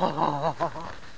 はははは